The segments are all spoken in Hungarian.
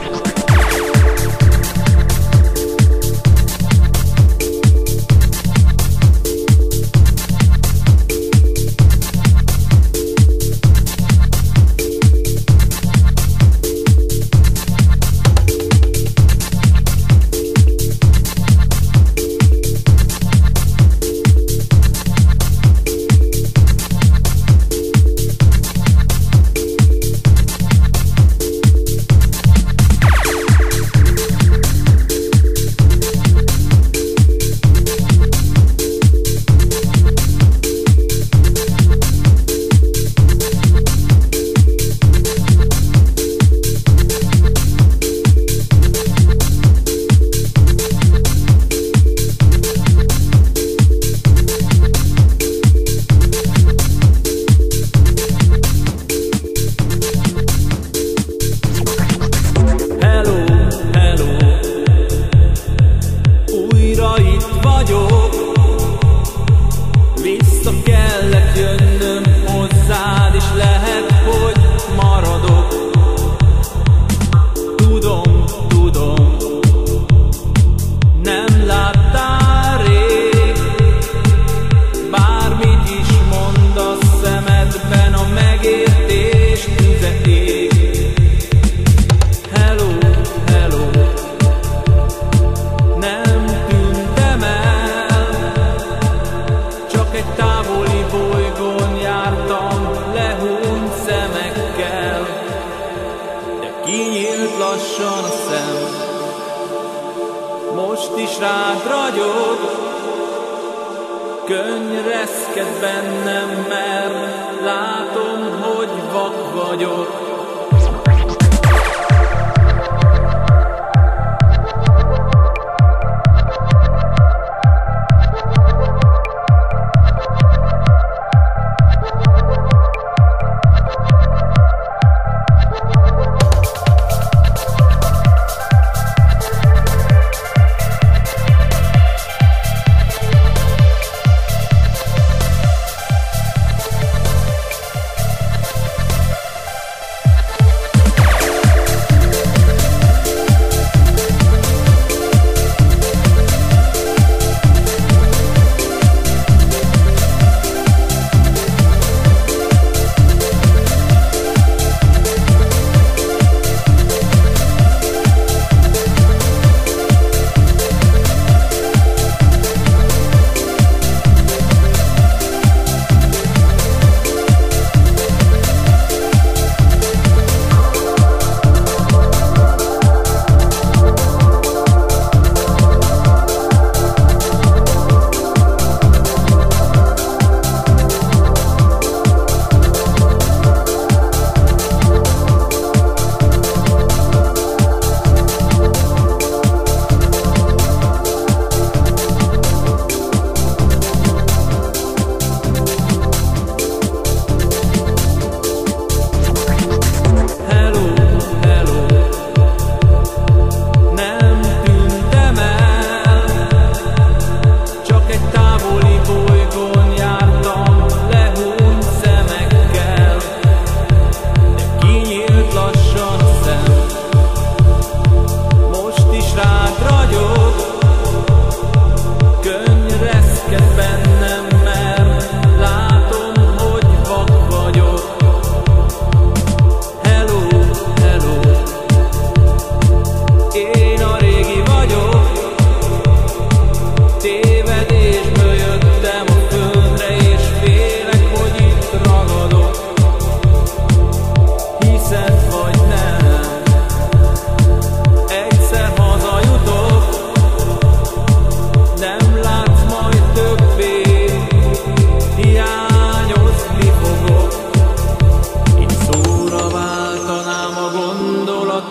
Network. Vissza kellett jönnöm. szemekkel, de kinyílt lassan a szem. Most is rád ragyog, könny reszked bennem, mert látom, hogy vak vagyok.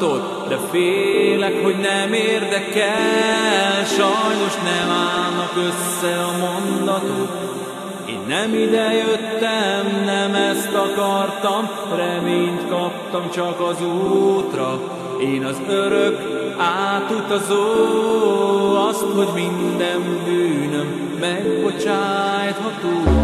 Gondolatot, de félek, hogy nem érdekel, sajnos nem állnak össze a mondatok. Én nem ide jöttem, nem ezt akartam, reményt kaptam csak az útra. Én az örök átutazó, azt, hogy minden bűnöm megbocsájtható.